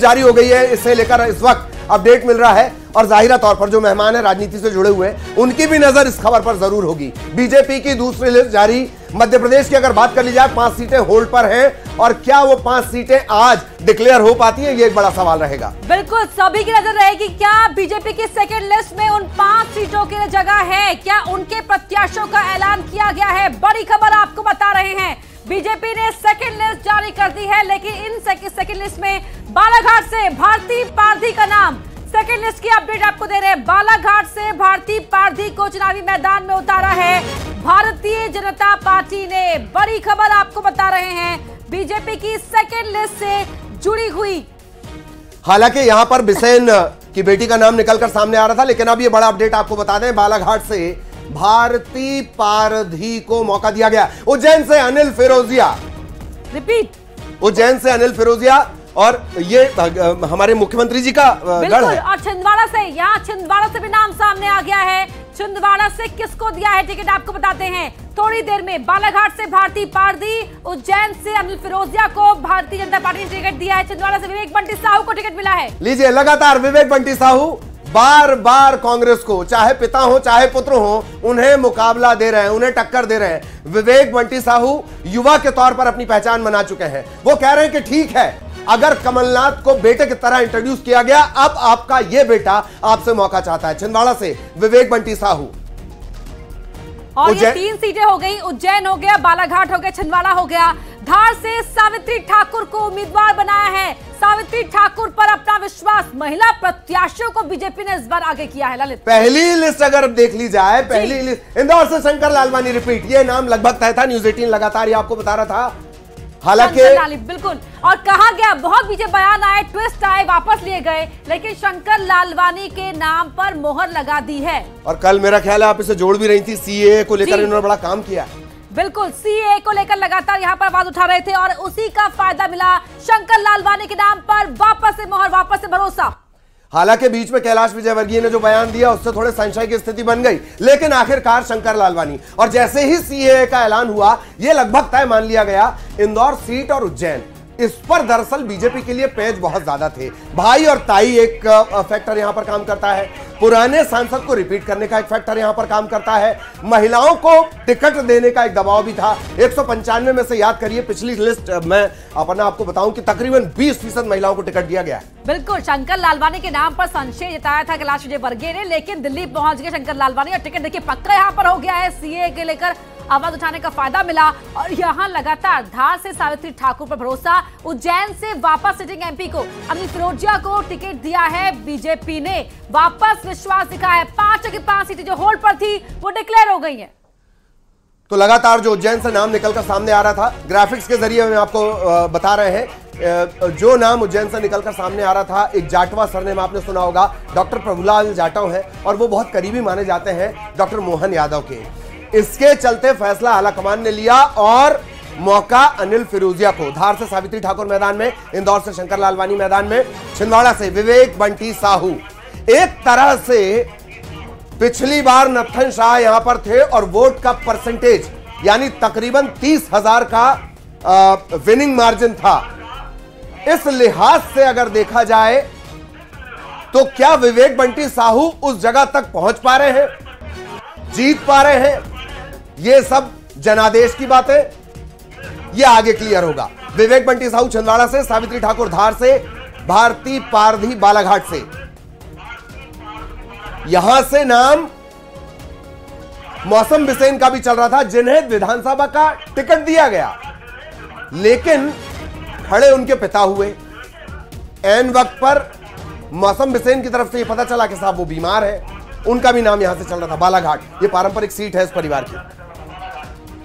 जारी हो गई है इससे लेकर इस वक्त अपडेट मिल रहा है। और जाहिरा तौर पर जो मेहमान है, राजनीति से जुड़े हुए, उनकी भी नज़र इस खबर पर ज़रूर होगी। बीजेपी की दूसरी लिस्ट जारी। मध्य प्रदेश की अगर बात कर ली जाए, पाँच सीटें होल्ड पर हैं। और क्या वो पाँच सीटें आज डिक्लेयर हो पाती है, ये एक बड़ा सवाल रहेगा। बिल्कुल, सभी की नज़र रहेगी, क्या बीजेपी की सेकेंड लिस्ट में उन पाँच सीटों की जगह है? क्या उनके प्रत्याशियों का ऐलान किया गया है? बड़ी खबर आपको बता रहे हैं। बीजेपी ने सेकेंड लिस्ट जारी कर दी है, लेकिन इन सेकेंड लिस्ट में बालाघाट से भारती पारधी का नाम। सेकेंड लिस्ट की अपडेट आपको दे रहे हैं। बालाघाट से भारती पारधी को चुनावी मैदान में उतारा है। भारतीय जनता पार्टी ने बड़ी खबर आपको बता रहे हैं। बीजेपी की सेकेंड लिस्ट से जुड़ी हुई। हालाँकि यहाँ पर बिसेन की बेटी का नाम निकलकर सामने आ रहा था, लेकिन अब ये बड़ा अपडेट आपको बता दें। बालाघाट से भारती पारधी को मौका दिया गया। उज्जैन से अनिल फिरोजिया। रिपीट। उज्जैन से अनिल फिरोजिया और ये हमारे मुख्यमंत्री जी का गढ़ है। और छिंदवाड़ा से यहाँ छिंदवाड़ा से भी नाम सामने आ गया है। छिंदवाड़ा से किसको दिया है टिकट आपको बताते हैं। थोड़ी देर में बालाघाट से भारती पारदी उज्जैन से अनिल फिरोजिया को भारतीय जनता पार्टी ने टिकट दिया है। छिंदवाड़ा से विवेक बंटी साहू को टिकट मिला है। लीजिए लगातार विवेक बंटी साहू। बार बार कांग्रेस को, चाहे पिता हो, चाहे पुत्र हो, उन्हें मुकाबला दे रहे हैं, उन्हें टक्कर दे रहे हैं। विवेक बंटी साहू युवा के तौर पर अपनी पहचान बना चुके हैं। वो कह रहे हैं कि ठीक है, अगर कमलनाथ को बेटे की तरह इंट्रोड्यूस किया गया, अब आपका यह बेटा आपसे मौका चाहता है। छिंदवाड़ा से विवेक बंटी साहू। और ये तीन सीटें हो गई। उज्जैन हो गया बालाघाट हो गया छिंदवाड़ा हो गया। धार से सावित्री ठाकुर को उम्मीदवार बनाया है। सावित्री ठाकुर पर अपना विश्वास महिला प्रत्याशियों को बीजेपी ने इस बार आगे किया है ललित। पहली लिस्ट अगर देख ली जाए पहली लिस्ट इंदौर से शंकर लालवानी रिपीट ये नाम लगभग तय था न्यूज़ एटीन लगातार ये आपको बता रहा था। हालाँकि बिल्कुल। और कहा गया बहुत पीछे बयान आए ट्विस्ट आए वापस लिए गए लेकिन शंकर लालवानी के नाम पर मोहर लगा दी है। और कल मेरा ख्याल है आप इसे जोड़ भी रही थी सीए को लेकर इन्होंने बड़ा काम किया। बिल्कुल सीए को लेकर लगातार यहाँ पर आवाज़ उठा रहे थे और उसी का फ़ायदा मिला शंकर लालवानी के नाम पर वापस से मोहर वापस से भरोसा। हालाँकि बीच में कैलाश विजयवर्गीय ने जो बयान दिया, उससे थोड़े संशय की स्थिति बन गई। लेकिन आखिरकार शंकर लालवानी, और जैसे ही सीए का ऐलान हुआ यह लगभग तय मान लिया गया, इंदौर सीट और उज्जैन। इस पर दरअसल बीजेपी के लिए पेज बहुत ज़्यादा थे। भाई और ताई एक फैक्टर यहाँ पर काम करता है। पुराने सांसद को रिपीट करने का एक फैक्टर यहाँ पर काम करता है। महिलाओं को टिकट देने का एक दबाव भी था। एक में से याद करिए, पिछली लिस्ट मैं अपना आपको बताऊँ कि तकरीबन 20 फ़ीसद महिलाओं को टिकट दिया गया बिल्कुल, शंकर लालवानी के नाम पर संशय जताया था कैलाश विजय ने, लेकिन दिल्ली पहुँच गए शंकर लालवानी और टिकट देखिए, पक्का यहाँ पर हो गया है। सीए के लेकर आवाज़ उठाने का फ़ायदा मिला और यहाँ लगातार धार से सावित्री ठाकुर पर भरोसा। उज्जैन से वापस सिटिंग एमपी को अमित फिरोजिया को टिकट दिया है बीजेपी ने। वापस विश्वास दिखा है। पाँच की पाँच सीटें जो होल्ड पर थी, वो डिक्लेयर हो गई है। तो लगातार जो उज्जैन से नाम निकलकर सामने आ रहा था, ग्राफिक्स के ज़रिए हम आपको बता रहे हैं जो नाम उज्जैन से निकलकर सामने आ रहा था, एक जाटवा सरनेम आपने सुना होगा, डॉक्टर प्रभुलाल जाटव है, और वो बहुत करीबी माने जाते हैं डॉक्टर मोहन यादव के। इसके चलते फैसला आलाकमान ने लिया और मौका अनिल फिरोजिया को। धार से सावित्री ठाकुर मैदान में इंदौर से शंकर लालवानी मैदान में छिंदवाड़ा से विवेक बंटी साहू। एक तरह से पिछली बार नथन शाह यहाँ पर थे और वोट का परसेंटेज यानी तकरीबन तीस हज़ार का आ, विनिंग मार्जिन था। इस लिहाज से अगर देखा जाए तो क्या विवेक बंटी साहू उस जगह तक पहुँच पा रहे हैं? जीत पा रहे हैं? ये सब जनादेश की बातें। ये आगे क्लियर होगा। विवेक बंटी साहू छिंदवाड़ा से, सावित्री ठाकुर धार से, भारती पारधी बालाघाट से। यहाँ से नाम मौसम बिसेन का भी चल रहा था, जिन्हें विधानसभा का टिकट दिया गया। लेकिन खड़े उनके पिता हुए। एन वक्त पर मौसम बिसेन की तरफ़ से यह पता चला कि साहब वो बीमार है। उनका भी नाम यहाँ से चल रहा था, बालाघाट। ये पारंपरिक सीट है इस परिवार की।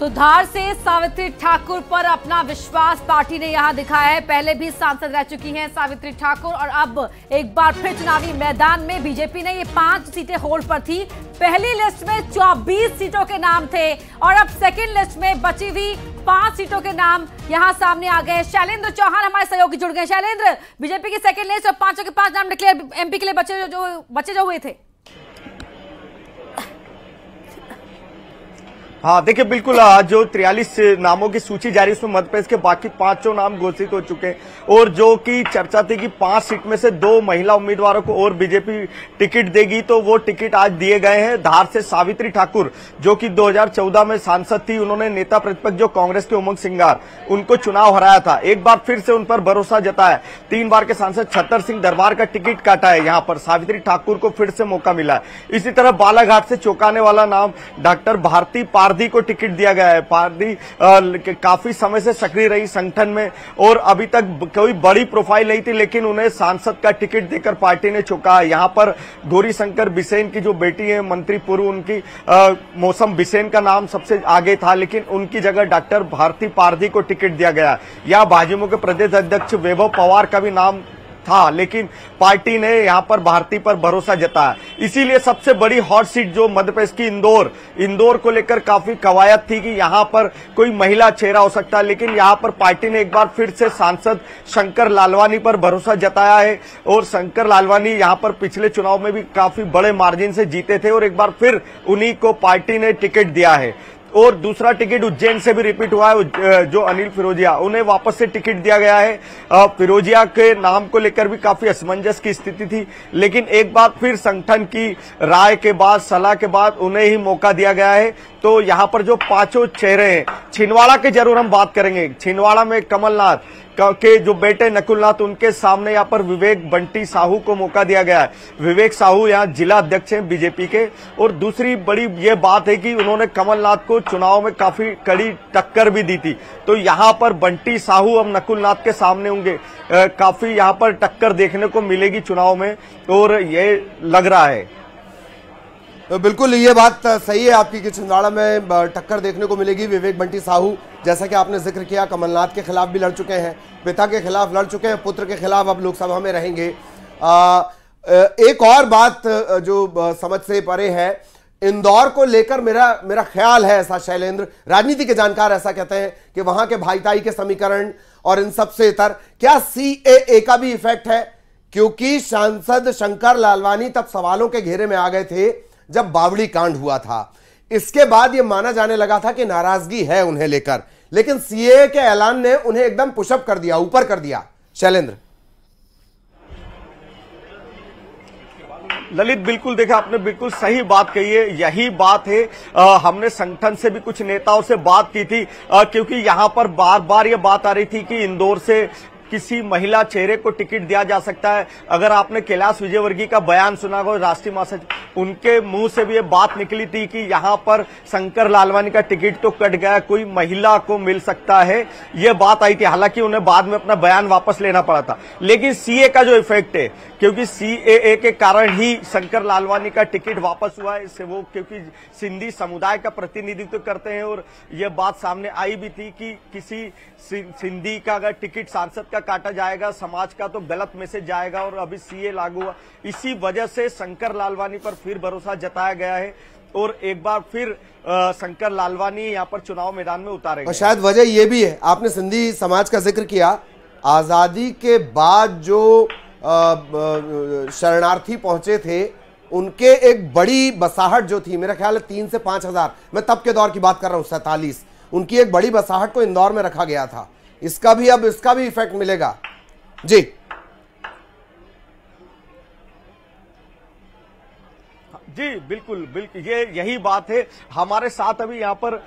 तो धार से सावित्री ठाकुर पर अपना विश्वास पार्टी ने यहाँ दिखाया है। पहले भी सांसद रह चुकी हैं सावित्री ठाकुर और अब एक बार फिर चुनावी मैदान में बीजेपी ने ये पाँच सीटें होल्ड पर थी। पहली लिस्ट में 24 सीटों के नाम थे और अब सेकेंड लिस्ट में बची हुई पाँच सीटों के नाम यहाँ सामने आ गए शैलेंद्र चौहान हमारे सहयोगी जुड़ गए शैलेंद्र, बीजेपी की सेकेंड लिस्ट और पाँचों के पाँच नाम डिक्लेयर एमपी के लिए बचे जो बचे जो हुए थे। हाँ देखिए, बिल्कुल जो तिरयालीस नामों की सूची जारी उसमें मध्य प्रदेश के बाकी पाँचों नाम घोषित हो चुके हैं। और जो कि चर्चा थी कि पाँच सीट में से दो महिला उम्मीदवारों को और बीजेपी टिकट देगी तो वो टिकट आज दिए गए हैं धार से सावित्री ठाकुर, जो कि 2014 में सांसद थी। उन्होंने नेता प्रतिपक्ष, जो कांग्रेस के उमंग सिंगार, उनको चुनाव हराया था। एक बार फिर से उन पर भरोसा जताया। तीन बार के सांसद छतर सिंह दरबार का टिकट काटा है यहाँ पर। सावित्री ठाकुर को फिर से मौका मिला इसी तरह बालाघाट से चौंकाने वाला नाम डॉक्टर भारती पारदी को टिकट दिया गया है। पारदी काफ़ी समय से सक्रिय रही संगठन में और अभी तक कोई बड़ी प्रोफ़ाइल नहीं थी, लेकिन उन्हें सांसद का टिकट देकर पार्टी ने चुका है। यहाँ पर गौरी शंकर बिसेन की जो बेटी है, मंत्री पूर्व उनकी मौसम बिसेन का नाम सबसे आगे था, लेकिन उनकी जगह डॉक्टर भारती पारदी को टिकट दिया गया। या भाजपा के प्रदेश अध्यक्ष वैभव पवार का भी नाम था, लेकिन पार्टी ने यहाँ पर भारती पर भरोसा जताया। इसीलिए सबसे बड़ी हॉट सीट जो मध्य प्रदेश की इंदौर इंदौर को लेकर काफ़ी कवायद थी कि यहाँ पर कोई महिला चेहरा हो सकता है, लेकिन यहाँ पर पार्टी ने एक बार फिर से सांसद शंकर लालवानी पर भरोसा जताया है, और शंकर लालवानी यहाँ पर पिछले चुनाव में भी काफ़ी बड़े मार्जिन से जीते थे, और एक बार फिर उन्हीं को पार्टी ने टिकट दिया है। और दूसरा टिकट उज्जैन से भी रिपीट हुआ है जो अनिल फिरोजिया, उन्हें वापस से टिकट दिया गया है। फिरोजिया के नाम को लेकर भी काफ़ी असमंजस की स्थिति थी, लेकिन एक बार फिर संगठन की राय के बाद, सलाह के बाद उन्हें ही मौका दिया गया है। तो यहाँ पर जो पाँचों चेहरे हैं, छिंदवाड़ा के ज़रूर हम बात करेंगे। छिंदवाड़ा में कमलनाथ के जो बेटे नकुलनाथ, उनके सामने यहाँ पर विवेक बंटी साहू को मौका दिया गया है। विवेक साहू यहाँ जिला अध्यक्ष हैं बीजेपी के। और दूसरी बड़ी ये बात है कि उन्होंने कमलनाथ को चुनाव में काफ़ी कड़ी टक्कर भी दी थी। तो यहाँ पर बंटी साहू अब नकुलनाथ के सामने होंगे काफ़ी यहाँ पर टक्कर देखने को मिलेगी चुनाव में, और ये लग रहा है। बिल्कुल ये बात सही है आपकी कि छिंदवाड़ा में टक्कर देखने को मिलेगी विवेक बंटी साहू। जैसा कि आपने ज़िक्र किया कमलनाथ के खिलाफ भी लड़ चुके हैं पिता के खिलाफ लड़ चुके हैं पुत्र के खिलाफ अब लोकसभा में रहेंगे। आ, एक और बात जो समझ से परे है इंदौर को लेकर मेरा मेरा ख्याल है ऐसा शैलेंद्र राजनीति के जानकार ऐसा कहते हैं कि वहाँ के भाईताई के समीकरण और इन सबसे इतर क्या सी ए का भी इफ़ेक्ट है? क्योंकि सांसद शंकर लालवानी तब सवालों के घेरे में आ गए थे जब बावड़ी कांड हुआ था। इसके बाद यह माना जाने लगा था कि नाराज़गी है उन्हें लेकर। लेकिन सीए के ऐलान ने उन्हें एकदम पुशअप कर दिया ऊपर कर दिया। शैलेंद्र। ललित बिल्कुल देखा आपने बिल्कुल सही बात कही है। यही बात है आ, हमने संगठन से भी कुछ नेताओं से बात की थी आ, क्योंकि यहाँ पर बार बार ये बात आ रही थी कि इंदौर से किसी महिला चेहरे को टिकट दिया जा सकता है। अगर आपने कैलाश विजयवर्गीय का बयान सुना हो, राष्ट्रीय महासचिव, उनके मुँह से भी ये बात निकली थी कि यहाँ पर शंकर लालवानी का टिकट तो कट गया कोई महिला को मिल सकता है। ये बात आई थी, हालाँकि उन्हें बाद में अपना बयान वापस लेना पड़ा था। लेकिन सीए का जो इफ़ेक्ट है, क्योंकि सीएए के कारण ही शंकर लालवानी का टिकट वापस हुआ है, इससे वो, क्योंकि सिंधी समुदाय का प्रतिनिधित्व करते हैं और यह बात सामने आई भी थी कि किसी सिंधी का अगर टिकट सांसद का काटा जाएगा समाज का तो गलत मैसेज जाएगा और अभी सीए लागू हुआ। इसी वजह से शंकर लालवानी पर फिर भरोसा जताया गया है और एक बार फिर शंकर लालवानी यहाँ पर चुनाव मैदान में उतारे और शायद वजह यह भी है आपने सिंधी समाज का ज़िक्र किया आज़ादी के बाद जो शरणार्थी पहुँचे थे उनके एक बड़ी बसाहट जो थी मेरा ख्याल है तीन से पाँच हज़ार मैं तब के दौर की बात कर रहा हूँ सैतालीस उनकी एक बड़ी बसाहट को इंदौर में रखा गया था। इसका भी अब इसका भी इफ़ेक्ट मिलेगा। जी। जी, बिल्कुल बिल्कुल, ये यही बात है। हमारे साथ अभी यहाँ पर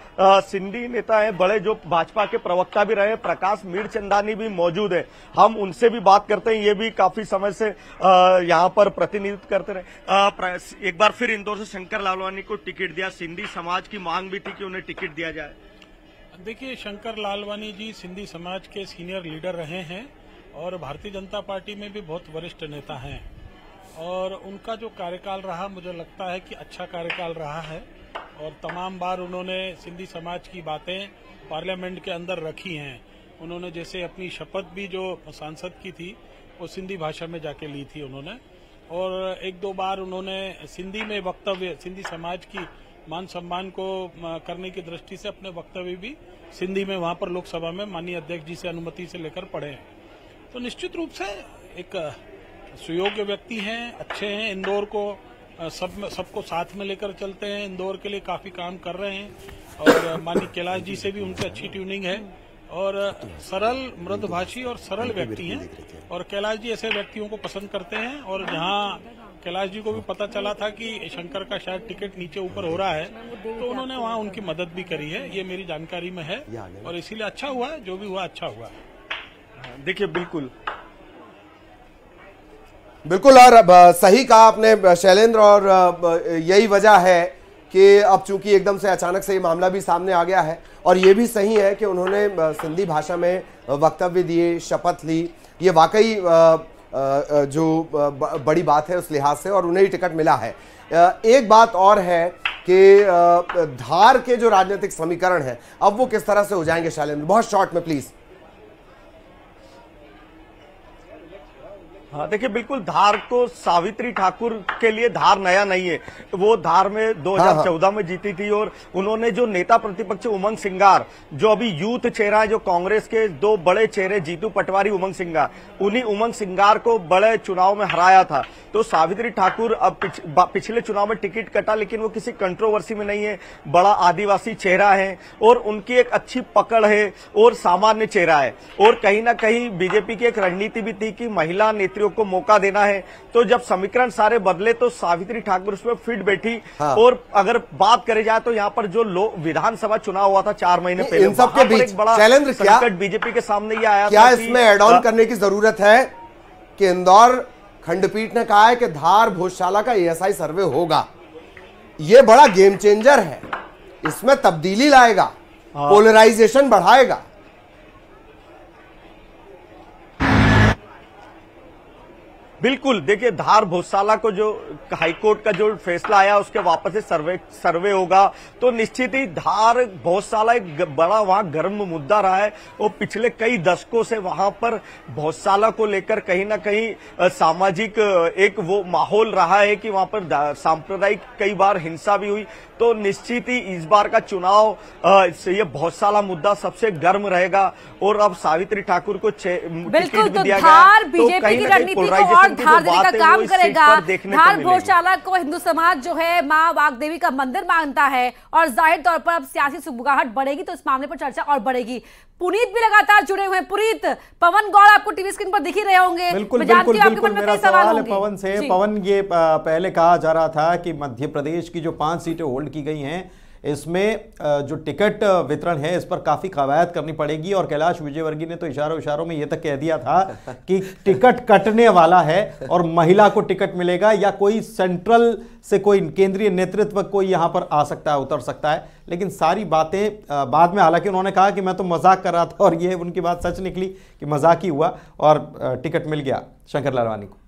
सिंधी नेता हैं, बड़े जो भाजपा के प्रवक्ता भी रहे प्रकाश मीरचंदानी भी मौजूद है। हम उनसे भी बात करते हैं, ये भी काफ़ी समय से यहाँ पर प्रतिनिधित्व करते रहे। एक बार फिर इंदौर से शंकर लालवानी को टिकट दिया, सिंधी समाज की मांग भी थी कि उन्हें टिकट दिया जाए। देखिए, शंकर लालवानी जी सिंधी समाज के सीनियर लीडर रहे हैं और भारतीय जनता पार्टी में भी बहुत वरिष्ठ नेता हैं। और उनका जो कार्यकाल रहा, मुझे लगता है कि अच्छा कार्यकाल रहा है। और तमाम बार उन्होंने सिंधी समाज की बातें पार्लियामेंट के अंदर रखी हैं। उन्होंने जैसे अपनी शपथ भी जो सांसद की थी, वो सिंधी भाषा में जाके ली थी उन्होंने। और एक दो बार उन्होंने सिंधी में वक्तव्य, सिंधी समाज की मान सम्मान को करने की दृष्टि से अपने वक्तव्य भी सिंधी में, वहाँ पर लोकसभा में माननीय अध्यक्ष जी से अनुमति से लेकर पढ़े हैं। तो निश्चित रूप से एक सुयोग्य व्यक्ति हैं, अच्छे हैं, इंदौर को सब सबको साथ में लेकर चलते हैं। इंदौर के लिए काफ़ी काम कर रहे हैं और माननीय कैलाश जी से भी उनकी अच्छी ट्यूनिंग है और सरल मृदभाषी और सरल व्यक्ति हैं। और कैलाश जी ऐसे व्यक्तियों को पसंद करते हैं और जहाँ कैलाश जी को भी पता चला था कि शंकर का शायद टिकट नीचे ऊपर हो रहा है तो उन्होंने वहाँ उनकी मदद भी करी है ये मेरी जानकारी में है और इसीलिए अच्छा हुआ है जो भी हुआ अच्छा हुआ है। देखिए बिल्कुल। बिल्कुल और अब, सही कहा आपने शैलेंद्र और यही वजह है कि अब चूँकि एकदम से अचानक से ये मामला भी सामने आ गया है और ये भी सही है कि उन्होंने सिंधी भाषा में वक्तव्य दिए शपथ ली। ये वाकई जो बड़ी बात है उस लिहाज से और उन्हें ही टिकट मिला है। एक बात और है कि धार के जो राजनीतिक समीकरण है, अब वो किस तरह से हो जाएँगे शैलेंद्र बहुत शॉर्ट में प्लीज़ हाँ देखिए बिल्कुल धार को सावित्री ठाकुर के लिए धार नया नहीं है। वो धार में 2014 हाँ, में जीती थी और उन्होंने जो नेता प्रतिपक्ष उमंग सिंगार जो अभी यूथ चेहरा है जो कांग्रेस के दो बड़े चेहरे जीतू पटवारी उमंग सिंगार उन्हीं उमंग सिंगार को बड़े चुनाव में हराया था। तो सावित्री ठाकुर अब पिछ, पिछले चुनाव में टिकट कटा लेकिन वो किसी कंट्रोवर्सी में नहीं है। बड़ा आदिवासी चेहरा है और उनकी एक अच्छी पकड़ है और सामान्य चेहरा है। और कहीं ना कहीं बीजेपी की एक रणनीति भी थी कि महिला नेत्रियों को मौका देना है। तो जब समीकरण सारे बदले तो सावित्री ठाकुर उसमें फिट बैठी। हाँ। और अगर बात करी जाए तो यहाँ पर जो विधानसभा चुनाव हुआ था चार महीने पहले इन सब के बीच बड़ा संकट बीजेपी के सामने ये आया क्या इसमें एड ऑन करने की ज़रूरत है? कि इंदौर खंडपीठ ने कहा है कि धार भोजशाला का एएसआई सर्वे होगा। यह बड़ा गेम चेंजर है। इसमें तब्दीली लाएगा पोलराइजेशन बढ़ाएगा। बिल्कुल, देखिए, धार भोजशाला को जो हाईकोर्ट का जो फैसला आया, उसके वापस से सर्वे सर्वे होगा। तो निश्चित ही धार भोजशाला एक बड़ा वहाँ गर्म मुद्दा रहा है। और पिछले कई दशकों से वहाँ पर भोजशाला को लेकर कहीं ना कहीं सामाजिक एक वो माहौल रहा है कि वहाँ पर सांप्रदायिक कई बार हिंसा भी हुई। तो निश्चित ही इस बार का चुनाव से ये भोजशाला मुद्दा सबसे गर्म रहेगा और अब सावित्री ठाकुर को बिल्कुल तो धार तो बीजेपी की रणनीति को और धार देने का काम करेगा। धार गौशाला को हिंदू समाज जो है माँ वागदेवी का मंदिर मानता है और ज़ाहिर तौर पर अब सियासी सुगबुगाहट बढ़ेगी तो इस मामले पर चर्चा और बढ़ेगी। पुनीत भी लगातार जुड़े हुए हैं। पुनीत पवन गौड़ आपको टीवी स्क्रीन पर दिख ही रहे होंगे। बिल्कुल बिल्कुल बिल्कुल मेरा सवाल सवाल है पवन से। पवन ये पहले कहा जा रहा था कि मध्य प्रदेश की जो पाँच सीटें होल्ड की गई हैं इसमें जो टिकट वितरण है इस पर काफ़ी कवायद करनी पड़ेगी और कैलाश विजयवर्गीय ने तो इशारों इशारों में ये तक कह दिया था कि टिकट कटने वाला है और महिला को टिकट मिलेगा या कोई सेंट्रल से कोई केंद्रीय नेतृत्व कोई यहाँ पर आ सकता है उतर सकता है। लेकिन सारी बातें बाद में हालाँकि उन्होंने कहा कि मैं तो मज़ाक कर रहा था और ये उनकी बात सच निकली कि मज़ाक ही हुआ और टिकट मिल गया शंकर लालवानी को।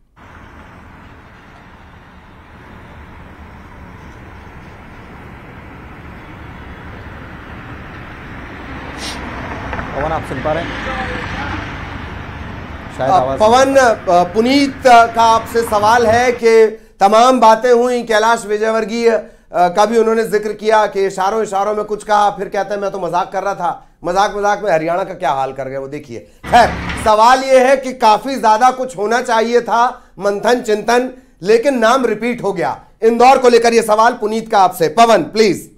पवन आप सुन पा रहे हैं? शायद पवन पुनीत का आपसे सवाल है कि तमाम बातें हुई कैलाश विजयवर्गीय का भी उन्होंने ज़िक्र किया कि इशारों इशारों में कुछ कहा फिर कहते हैं मैं तो मज़ाक कर रहा था। मज़ाक मज़ाक में हरियाणा का क्या हाल कर गए वो देखिए। खैर सवाल यह है कि काफ़ी ज़्यादा कुछ होना चाहिए था मंथन चिंतन लेकिन नाम रिपीट हो गया। इंदौर को लेकर यह सवाल पुनीत का आपसे। पवन प्लीज़।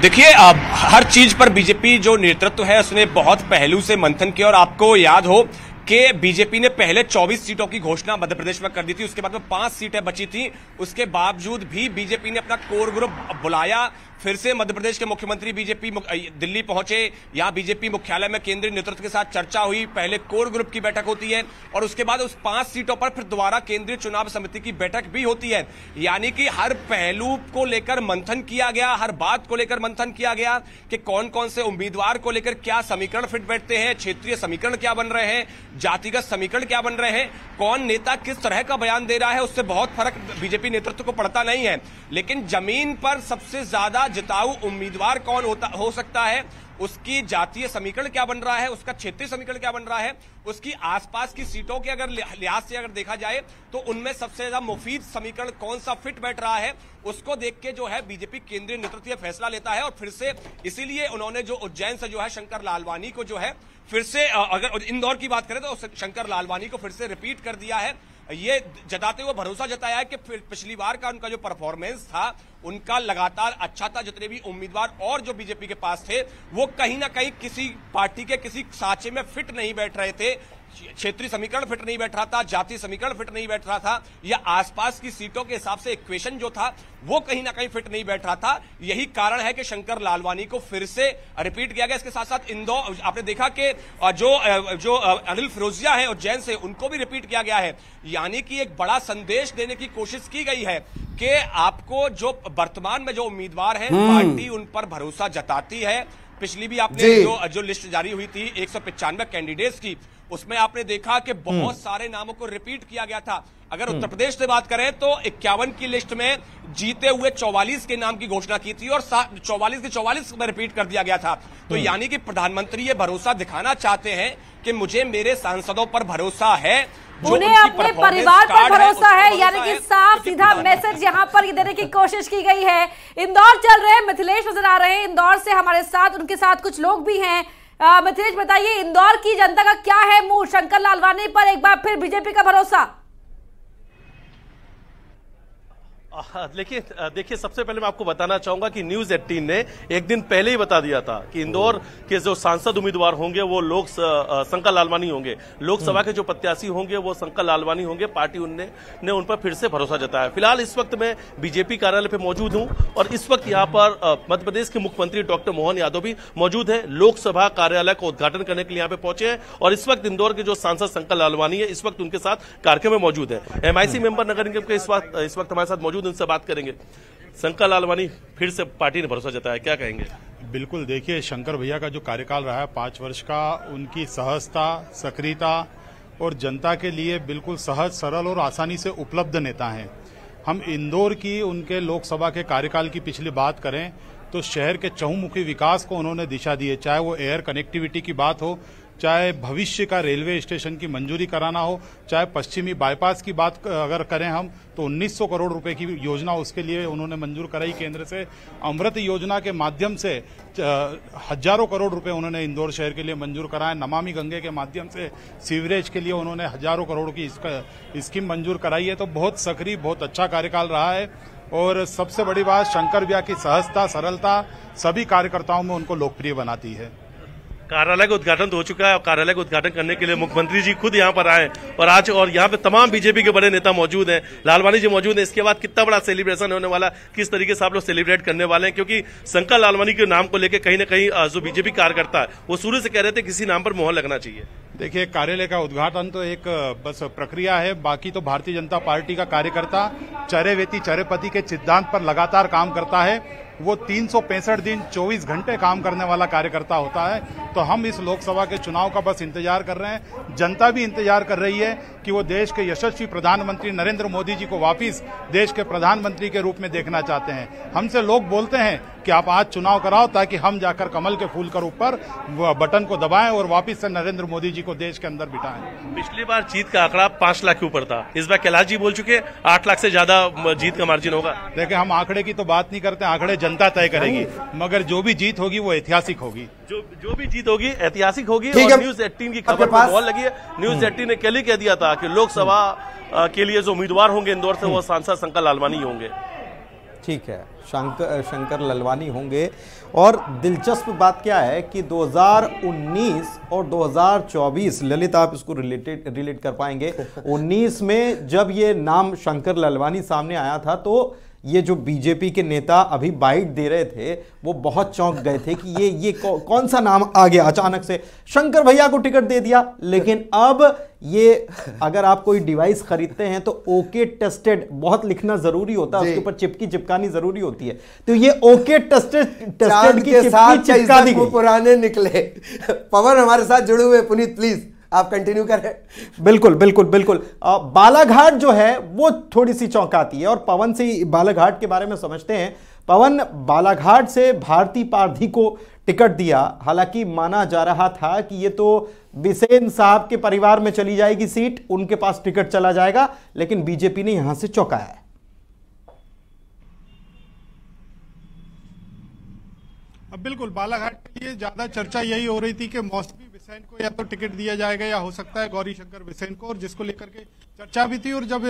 देखिए, अब हर चीज़ पर बीजेपी जो नेतृत्व है, उसने बहुत पहलू से मंथन किया। और आपको याद हो कि बीजेपी ने पहले 24 सीटों की घोषणा मध्य प्रदेश में कर दी थी, उसके बाद में पाँच सीटें बची थी। उसके बावजूद भी बीजेपी ने अपना कोर ग्रुप बुलाया। फिर से मध्य प्रदेश के मुख्यमंत्री बीजेपी मुख- दिल्ली पहुँचे। यहाँ बीजेपी मुख्यालय में केंद्रीय नेतृत्व के साथ चर्चा हुई। पहले कोर ग्रुप की बैठक होती है और उसके बाद उस पाँच सीटों पर फिर दोबारा केंद्रीय चुनाव समिति की बैठक भी होती है। यानी कि हर पहलू को लेकर मंथन किया गया, हर बात को लेकर मंथन किया गया कि कौन कौन से उम्मीदवार को लेकर क्या समीकरण फिट बैठते हैं, क्षेत्रीय समीकरण क्या बन रहे हैं, जातिगत समीकरण क्या बन रहे हैं, कौन नेता किस तरह का बयान दे रहा है, उससे बहुत फ़र्क बीजेपी नेतृत्व को पड़ता नहीं है। लेकिन ज़मीन पर सबसे ज़्यादा जिताऊ उम्मीदवार कौन होता, हो सकता है? उसकी जातीय समीकरण क्या बन रहा है? उसका क्षेत्रीय समीकरण क्या बन रहा है? उसकी आसपास की सीटों के अगर लिहाज से अगर देखा जाए तो उनमें सबसे ज़्यादा मुफीद समीकरण कौन सा फिट बैठ रहा है? उसको देख के जो है बीजेपी केंद्रीय नेतृत्व फैसला लेता है और फिर से इसीलिए उन्होंने जो उज्जैन से जो है शंकर लालवानी को जो है, फिर से अगर इंदौर की बात करें तो शंकर लालवानी को फिर से रिपीट कर दिया है। ये जताते हुए भरोसा जताया कि पिछली बार का उनका जो परफॉर्मेंस था, उनका लगातार अच्छा था, जितने भी उम्मीदवार और जो बीजेपी के पास थे, वो कहीं ना कहीं किसी पार्टी के किसी साचे में फिट नहीं बैठ रहे थे। क्षेत्रीय समीकरण फिट नहीं बैठ रहा था जातीय समीकरण फिट नहीं बैठ रहा था या आसपास की सीटों के हिसाब से इक्वेशन जो था वो कहीं ना कहीं फिट नहीं बैठ रहा था। यही कारण है कि शंकर लालवानी को फिर से रिपीट किया गया। इसके साथ साथ इंदौर आपने देखा कि जो जो अनिल फिरोजिया है और जैन से उनको भी रिपीट किया गया है। यानी कि एक बड़ा संदेश देने की कोशिश की गई है कि आपको जो वर्तमान में जो उम्मीदवार है हम्म। पार्टी उन पर भरोसा जताती है। पिछली भी आपने जो। जो लिस्ट जारी हुई थी एक कैंडिडेट्स की उसमें आपने देखा कि बहुत हम्म। सारे नामों को रिपीट किया गया था। अगर उत्तर प्रदेश से बात करें तो इक्यावन की लिस्ट में जीते हुए चौवालीस के नाम की घोषणा की थी और चौवालीस के चौवालीस में रिपीट कर दिया गया था। तो हम्म। यानी कि प्रधानमंत्री ये भरोसा दिखाना चाहते हैं कि मुझे मेरे सांसदों पर भरोसा है उन्हें अपने परिवार पर भरोसा है। यानी कि साफ़ सीधा मैसेज यहाँ पर देने की कोशिश की गई है। इंदौर चल रहे मिथिलेश नज़र आ रहे हैं। इंदौर से हमारे साथ उनके साथ कुछ लोग भी हैं। मिथिलेश, बताइए, इंदौर की जनता का क्या है मूड शंकर लालवानी पर एक बार फिर बीजेपी का भरोसा। देखिए देखिए सबसे पहले मैं आपको बताना चाहूँगा कि न्यूज़ एट्टीन ने एक दिन पहले ही बता दिया था कि इंदौर के जो सांसद उम्मीदवार होंगे वो लोक शंकर लालवानी होंगे। लोकसभा के जो प्रत्याशी होंगे वो शंकर लालवानी होंगे। पार्टी उनने ने उन पर फिर से भरोसा जताया। फ़िलहाल इस वक्त मैं बीजेपी कार्यालय पर मौजूद हूँ और इस वक्त यहाँ पर मध्य प्रदेश के मुख्यमंत्री डॉक्टर मोहन यादव भी मौजूद है। लोकसभा कार्यालय का उद्घाटन करने के लिए यहाँ पे पहुँचे हैं और इस वक्त इंदौर के जो सांसद शंकर लालवानी है इस वक्त उनके साथ कार्यक्रम में मौजूद है। एमआईसी मेंबर नगर निगम के इस वक्त हमारे साथ मौजूद उनसे बात करेंगे। शंकर लालवानी फिर से पार्टी ने भरोसा जताया, क्या कहेंगे? बिल्कुल, देखिए, शंकर भैया का जो कार्यकाल रहा है, पाँच वर्ष का, उनकी सहजता, सक्रियता और जनता के लिए बिल्कुल सहज, सरल और आसानी से उपलब्ध नेता हैं। हम इंदौर की उनके लोकसभा के कार्यकाल की पिछली बात करें तो शहर के चहुमुखी विकास को उन्होंने दिशा दी है चाहे वो एयर कनेक्टिविटी की बात हो चाहे भविष्य का रेलवे स्टेशन की मंजूरी कराना हो, चाहे पश्चिमी बाईपास की बात अगर करें हम तो 1900 करोड़ रुपए की योजना उसके लिए उन्होंने मंजूर कराई केंद्र से। अमृत योजना के माध्यम से हज़ारों करोड़ रुपए उन्होंने इंदौर शहर के लिए मंजूर कराए। नमामि गंगे के माध्यम से, सीवरेज के लिए उन्होंने हज़ारों करोड़ की स्कीम मंजूर कराई है। तो बहुत सक्रिय, बहुत अच्छा कार्यकाल रहा है। और सबसे बड़ी बात, शंकर ब्याह की सहजता, सरलता, सभी कार्यकर्ताओं में उनको लोकप्रिय बनाती है। कार्यालय का उद्घाटन तो हो चुका है और कार्यालय का उद्घाटन करने के लिए मुख्यमंत्री जी खुद यहाँ पर आए और आज और यहाँ पे तमाम बीजेपी के बड़े नेता मौजूद हैं। लालवानी जी मौजूद हैं। इसके बाद कितना बड़ा सेलिब्रेशन होने वाला किस तरीके से आप लोग सेलिब्रेट करने वाले हैं? क्योंकि शंकर लालवानी के नाम को लेकर कहीं ना कहीं जो बीजेपी कार्यकर्ता है, वो शुरू से कह रहे थे किसी नाम पर मोहर लगना चाहिए। देखिए, कार्यालय का उद्घाटन तो एक, बस प्रक्रिया है। बाकी तो भारतीय जनता पार्टी का कार्यकर्ता चरे वेती चरेपति के सिद्धांत पर लगातार काम करता है। वो तीन सौ पैंसठ दिन 24 घंटे काम करने वाला कार्यकर्ता होता है। तो हम इस लोकसभा के चुनाव का बस इंतज़ार कर रहे हैं। जनता भी इंतज़ार कर रही है कि वो देश के यशस्वी प्रधानमंत्री नरेंद्र मोदी जी को वापिस देश के प्रधानमंत्री के रूप में देखना चाहते हैं। हमसे लोग बोलते हैं कि आप आज चुनाव कराओ ताकि हम जाकर कमल के फूल कर ऊपर बटन को दबाएँ और वापिस से नरेंद्र मोदी जी को देश के अंदर बिठाएँ। पिछली बार जीत का आंकड़ा पाँच लाख के ऊपर था। इस बार कैलाश जी बोल चुके आठ लाख से ज़्यादा जीत का मार्जिन होगा। देखिए हम आंकड़े की तो बात नहीं करते आंकड़े जनता तय करेगी। मगर जो भी जीत होगी वो ऐतिहासिक होगी। जो जो भी जीत होगी ऐतिहासिक होगी और न्यूज़ एट्टीन की खबर बहुत लगी है। न्यूज़ एट्टीन ने कल ही कह दिया था कि लोकसभा के लिए जो उम्मीदवार होंगे इंदौर से वो सांसद शंकर लालवानी होंगे। ठीक है शंकर शंकर ललवानी होंगे। और दिलचस्प बात क्या है कि 2019 और 2024 ललित आप इसको रिलेटेड रिलेट कर पाएँगे। 19 में जब ये नाम शंकर ललवानी सामने आया था तो ये जो बीजेपी के नेता अभी बाइट दे रहे थे वो बहुत चौंक गए थे कि ये ये कौ, कौन सा नाम आ गया अचानक से? शंकर भैया को टिकट दे दिया। लेकिन अब ये अगर आप कोई डिवाइस खरीदते हैं तो ओके टेस्टेड बहुत लिखना ज़रूरी होता है उसके ऊपर चिपकी चिपकानी ज़रूरी होती है। तो ये ओके टेस्टेड टेस्टेड की चिपकी चिपकानी पुराने निकले। पवन हमारे साथ जुड़े हुए पुनीत प्लीज़ आप कंटिन्यू करें। बिल्कुल बिल्कुल बिल्कुल। बालाघाट जो है, वो थोड़ी सी चौंकाती है और पवन से बालाघाट के बारे में समझते हैं। पवन बालाघाट से भारती पारधी को टिकट दिया। हालाँकि माना जा रहा था कि ये तो बिसेन साहब के परिवार में चली जाएगी सीट, उनके पास टिकट चला जाएगा, लेकिन बीजेपी ने यहाँ से चौंकाया बिल्कुल, बालाघाट के लिए ज़्यादा चर्चा यही हो रही थी कि मौसमी बिसेन को या तो टिकट दिया जाएगा या हो सकता है गौरी शंकर बिसेन को, और जिसको लेकर के चर्चा भी थी, और जब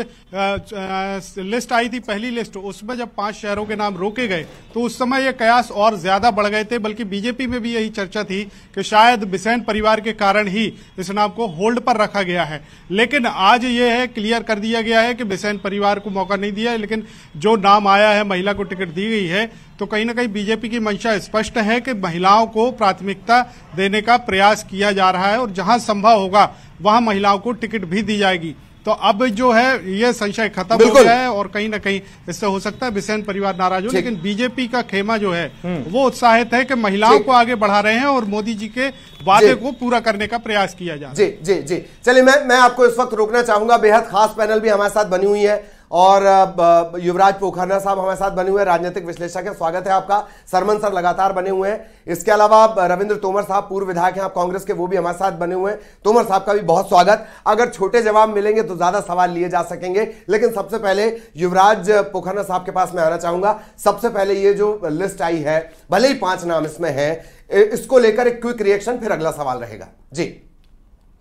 लिस्ट आई थी पहली लिस्ट, उसमें जब पाँच शहरों के नाम रोके गए तो उस समय ये कयास और ज़्यादा बढ़ गए थे, बल्कि बीजेपी में भी यही चर्चा थी कि शायद बिसेन परिवार के कारण ही इस नाम को होल्ड पर रखा गया है। लेकिन आज ये है, क्लियर कर दिया गया है कि बिसेन परिवार को मौका नहीं दिया, लेकिन जो नाम आया है, महिला को टिकट दी गई है तो कहीं ना कहीं बीजेपी की मंशा स्पष्ट है कि महिलाओं को प्राथमिकता देने का प्रयास किया जा रहा है और जहाँ संभव होगा वहाँ महिलाओं को टिकट भी दी जाएगी। तो अब जो है ये संशय खत्म हो। गया है और कहीं ना कहीं इससे हो सकता है बिसेन परिवार नाराज़ हो लेकिन बीजेपी का खेमा जो है वो उत्साहित है कि महिलाओं को आगे बढ़ा रहे हैं और मोदी जी के वादे को पूरा करने का प्रयास किया जा रहा है। जी जी जी। चलिए मैं मैं आपको इस वक्त रोकना चाहूँगा। बेहद खास पैनल भी हमारे साथ बनी हुई है। और युवराज पोखरना साहब हमारे साथ बने हुए राजनीतिक विश्लेषक हैं। स्वागत है आपका। सरमन सर लगातार बने हुए हैं। इसके अलावा रविंद्र तोमर साहब, पूर्व विधायक हैं, आप कांग्रेस के, वो भी हमारे साथ बने हुए हैं। तोमर साहब का भी बहुत स्वागत। अगर छोटे जवाब मिलेंगे तो ज़्यादा सवाल लिए जा सकेंगे। लेकिन सबसे पहले युवराज पोखरना साहब के पास मैं आना चाहूँगा। सबसे पहले ये जो लिस्ट आई है, भले ही पाँच नाम इसमें है इसको लेकर एक क्विक रिएक्शन फिर अगला सवाल रहेगा। जी।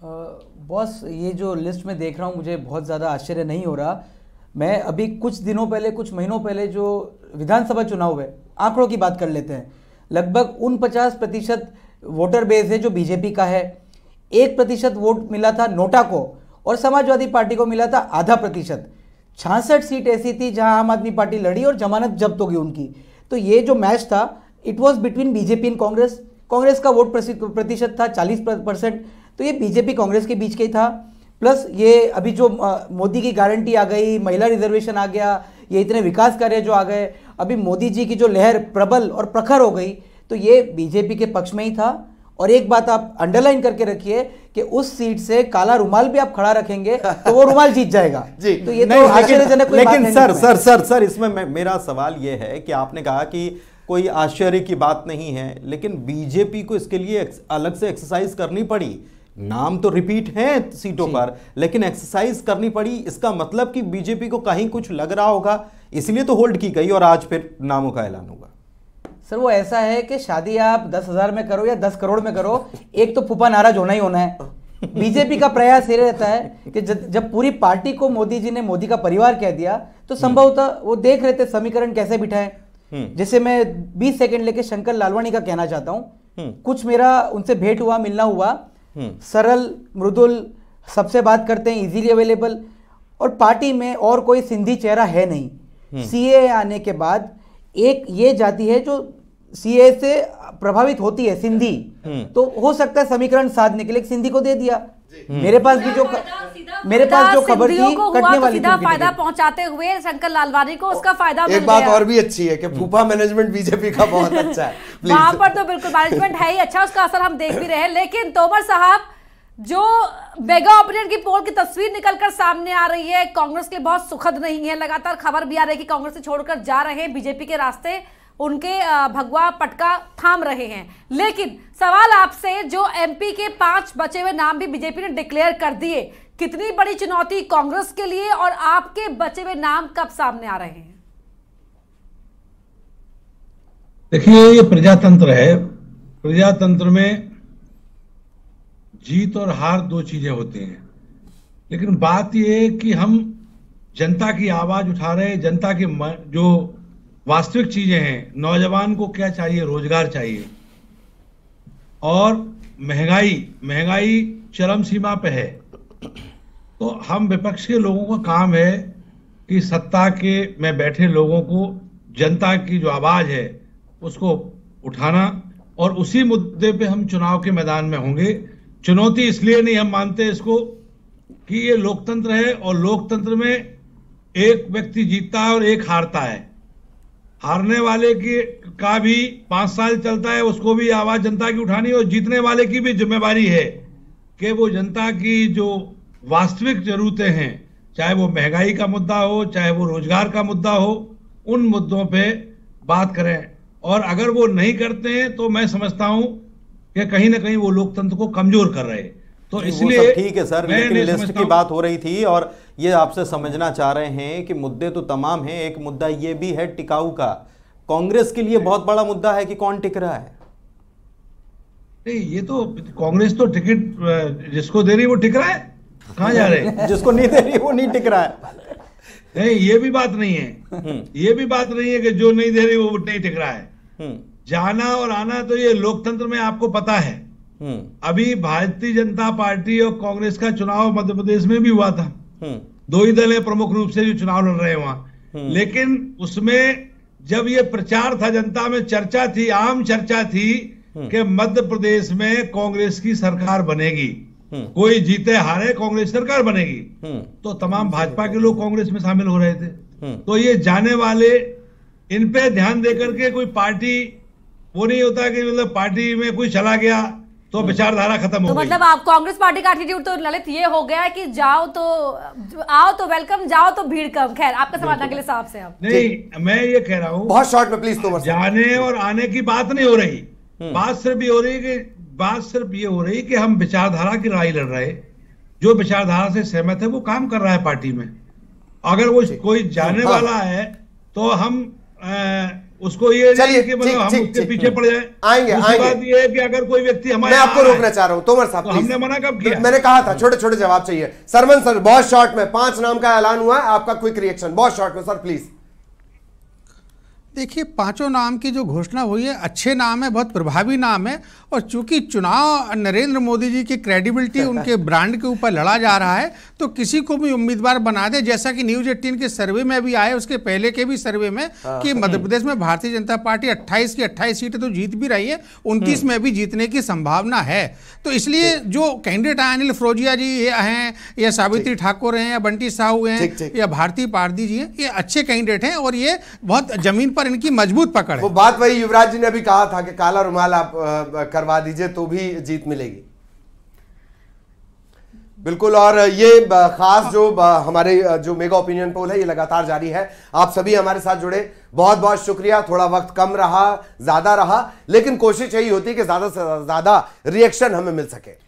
बॉस, ये जो लिस्ट में देख रहा हूँ, मुझे बहुत ज़्यादा आश्चर्य नहीं हो रहा। मैं अभी कुछ दिनों पहले, कुछ महीनों पहले जो विधानसभा चुनाव हुए आंकड़ों की बात कर लेते हैं। लगभग उन पचास प्रतिशत वोटर बेस है जो बीजेपी का है। एक प्रतिशत वोट मिला था नोटा को और समाजवादी पार्टी को मिला था आधा प्रतिशत। छियासठ सीट ऐसी थी जहाँ आम आदमी पार्टी लड़ी और जमानत जब्त होगी उनकी। तो ये जो मैच था it was between BJP and Congress Congress का वोट प्रतिशत था चालीस परसेंट। तो ये बीजेपी कांग्रेस के बीच का ही था। प्लस ये अभी जो मोदी की गारंटी आ गई महिला रिजर्वेशन आ गया ये इतने विकास कार्य जो आ गए अभी मोदी जी की जो लहर प्रबल और प्रखर हो गई तो ये बीजेपी के पक्ष में ही था। और एक बात आप अंडरलाइन करके रखिए कि उस सीट से काला रुमाल भी आप खड़ा रखेंगे तो वो रुमाल जीत जाएगा। जी। तो ये तो आश्चर्यजनक लेकिन सर सर सर सर इसमें मेरा सवाल यह है कि आपने कहा कि कोई आश्चर्य की बात नहीं है लेकिन बीजेपी को इसके लिए अलग से एक्सरसाइज करनी पड़ी। नाम तो रिपीट हैं सीटों पर लेकिन एक्सरसाइज करनी पड़ी। इसका मतलब कि बीजेपी को कहीं कुछ लग रहा होगा इसलिए तो होल्ड की गई और आज फिर नामों का ऐलान होगा। सर वो ऐसा है कि शादी आप दस हज़ार में करो या दस करोड़ में करो एक तो फूफा नाराज़ होना ही होना है। बीजेपी का प्रयास ये रहता है कि जब जब पूरी पार्टी को मोदी जी ने मोदी का परिवार कह दिया तो संभवतः वो देख रहे थे समीकरण कैसे बिठाएँ। जैसे मैं 20 सेकंड लेके शंकर लालवाणी का कहना चाहता हूँ कुछ मेरा उनसे भेंट हुआ मिलना हुआ सरल मृदुल सबसे बात करते हैं इजीली अवेलेबल और पार्टी में और कोई सिंधी चेहरा है नहीं। सीए आने के बाद एक ये जाति है जो सीए से प्रभावित होती है सिंधी। तो हो सकता है समीकरण साधने के लिए सिंधी को दे दिया। मेरे पास भी जो मेरे पास जो खबर थी कटने तो वाली सीधा फ़ायदा पहुंचाते हुए शंकर लालवानी को उसका फ़ायदा एक बात और भी अच्छी है कि फूफा मैनेजमेंट बीजेपी का बहुत अच्छा है वहाँ पर तो बिल्कुल मैनेजमेंट है ही अच्छा उसका असर हम देख भी रहे हैं। लेकिन तोमर साहब जो मेगा ओपिनियन की पोल की तस्वीर निकलकर सामने आ रही है कांग्रेस के लिए बहुत सुखद नहीं है। लगातार खबर भी आ रही है कि कांग्रेस से छोड़कर जा रहे हैं बीजेपी के रास्ते उनके भगवा पटका थाम रहे हैं। लेकिन सवाल आपसे जो एमपी के पाँच बचे हुए नाम भी बीजेपी ने डिक्लेयर कर दिए कितनी बड़ी चुनौती कांग्रेस के लिए और आपके बचे हुए नाम कब सामने आ रहे हैं? देखिए, ये प्रजातंत्र है। प्रजातंत्र में जीत और हार दो चीज़ें होती हैं। लेकिन बात ये है कि हम जनता की आवाज़ उठा रहे हैं, जनता की जो वास्तविक चीज़ें हैं, नौजवान को क्या चाहिए? रोज़गार चाहिए। और महँगाई महँगाई चरम सीमा पे है। तो हम विपक्ष के लोगों का काम है कि सत्ता के में बैठे लोगों को जनता की जो आवाज़ है, उसको उठाना और उसी मुद्दे पे हम चुनाव के मैदान में होंगे। चुनौती इसलिए नहीं हम मानते इसको कि ये लोकतंत्र है और लोकतंत्र में एक व्यक्ति जीतता है और एक हारता है। हारने वाले की, का भी पाँच साल चलता है, उसको भी आवाज़ जनता की उठानी और जीतने वाले की भी जिम्मेवारी है। कि वो जनता की जो वास्तविक जरूरतें हैं चाहे वो महँगाई का मुद्दा हो चाहे वो रोज़गार का मुद्दा हो उन मुद्दों पे बात करें। और अगर वो नहीं करते हैं तो मैं समझता हूँ कि कहीं ना कहीं वो लोकतंत्र को कमज़ोर कर रहे हैं। तो इसलिए ठीक है सर लेकिन लिस्ट की बात हो रही थी और ये आपसे समझना चाह रहे हैं कि मुद्दे तो तमाम हैं एक मुद्दा ये भी है टिकाऊ का। कांग्रेस के लिए बहुत बड़ा मुद्दा है कि कौन टिक रहा है। नहीं ये तो कांग्रेस तो टिकट जिसको दे रही है वो टिक रहा है? कहाँ जा रहे जिसको नहीं दे रही वो नहीं टिक रहा है। नहीं ये भी बात नहीं है। ये भी बात नहीं है कि जो नहीं दे रही वो नहीं टिक रहा है। हम्म, जाना और आना तो ये लोकतंत्र में आपको पता है। हम्म, अभी भारतीय जनता पार्टी और कांग्रेस का चुनाव मध्य प्रदेश में भी हुआ था। हम्म, दो ही दल है प्रमुख रूप से जो चुनाव लड़ रहे हैं वहाँ। लेकिन उसमें जब ये प्रचार था जनता में चर्चा थी आम चर्चा थी कि मध्य प्रदेश में कांग्रेस की सरकार बनेगी। कोई जीते हारे कांग्रेस सरकार बनेगी। हम्म, तो तमाम भाजपा के लोग कांग्रेस में शामिल हो रहे थे। हम्म। तो ये जाने वाले इन पे ध्यान देकर के कोई पार्टी वो नहीं होता कि मतलब पार्टी में कोई चला गया तो विचारधारा खत्म तो हो गई। मतलब आप कांग्रेस पार्टी का एटीट्यूड तो ललित ये हो गया है कि जाओ तो आओ तो वेलकम जाओ तो भीड़ कम। खैर आपका समाधान के लिए साहब से हम। नहीं मैं ये कह रहा हूँ बहुत शॉर्ट में प्लीज़ साहब जाने और आने की बात नहीं हो रही। बात सिर्फ़ ये हो रही है कि बात सिर्फ़ ये हो रही है कि हम विचारधारा की लड़ाई लड़ रहे जो विचारधारा से सहमत है वो काम कर रहा है पार्टी में। अगर वो कोई जाने हाँ। वाला है तो हम अ, उसको ये चलिए, कि मतलब हम उसके। पीछे पड़ जाए। आएँगे, आएँगे। बात ये है कि अगर कोई व्यक्ति हमारे मैं आपको रोकना चाह रहा हूँ। तोमर साहब तो हमने मना कब किया? मैंने कहा था छोटे छोटे जवाब चाहिए। सरमन सर बहुत शॉर्ट में पाँच नाम का ऐलान हुआ आपका क्विक रिएक्शन बहुत शॉर्ट में सर प्लीज़ देखिए पाँचों नाम की जो घोषणा हुई है अच्छे नाम है बहुत प्रभावी नाम है और चूँकि चुनाव नरेंद्र मोदी जी की क्रेडिबिलिटी उनके ब्रांड के ऊपर लड़ा जा रहा है तो किसी को भी उम्मीदवार बना दे जैसा कि न्यूज़ 18 के सर्वे में भी आए उसके पहले के भी सर्वे में कि मध्य प्रदेश में भारतीय जनता पार्टी 28 की 28 सीटें तो जीत भी रही है 29 में भी जीतने की संभावना है। तो इसलिए जो कैंडिडेट आए अनिल फिरोजिया जी ये हैं या सावित्री ठाकुर हैं या बंटी साहू हैं। या भारती पारदी जी हैं ये अच्छे कैंडिडेट हैं और ये बहुत ज़मीन पर इनकी मज़बूत पकड़ है। वो बात वही युवराज जी ने भी कहा था कि काला रुमाल आप करवा दीजिए तो भी जीत मिलेगी। बिल्कुल, और ये खास जो हमारे जो मेगा ओपिनियन पोल है, ये लगातार जारी है। आप सभी हमारे साथ जुड़े। बहुत बहुत शुक्रिया। थोड़ा वक्त कम रहा, ज़्यादा रहा, लेकिन कोशिश यही होती है कि ज़्यादा से ज़्यादा रिएक्शन हमें मिल सके।